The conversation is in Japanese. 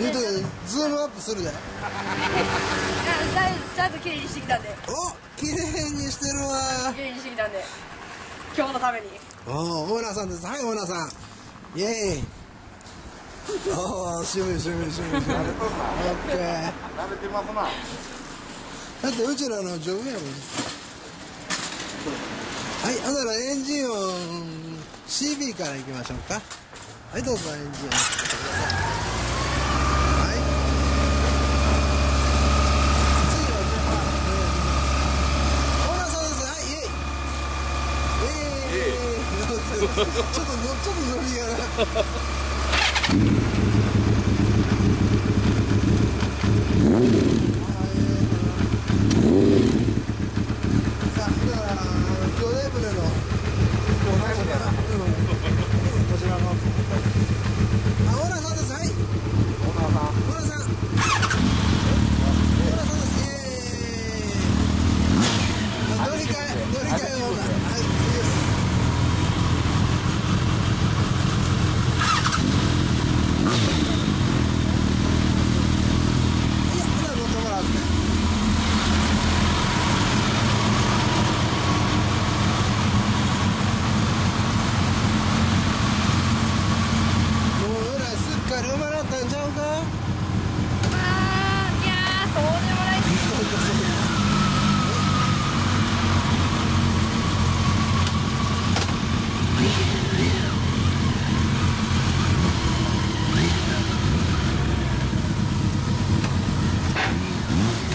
言うとズームアップするでちゃんと綺麗にしてきたんで。お綺麗にしてるわ。綺麗にしてきたんで。今日のために。おおオーナーさんです。はいオーナーさん。イエーイ。おお趣味趣味趣味。趣味オッケー。慣れてますなだってうちらの丈夫やもん。はいほんならエンジン音 CB からいきましょうか。はいどうぞエンジン音はい次はオーナーさんですはいイエイイエイちょっとちょっとノリがな。Mm-hmm.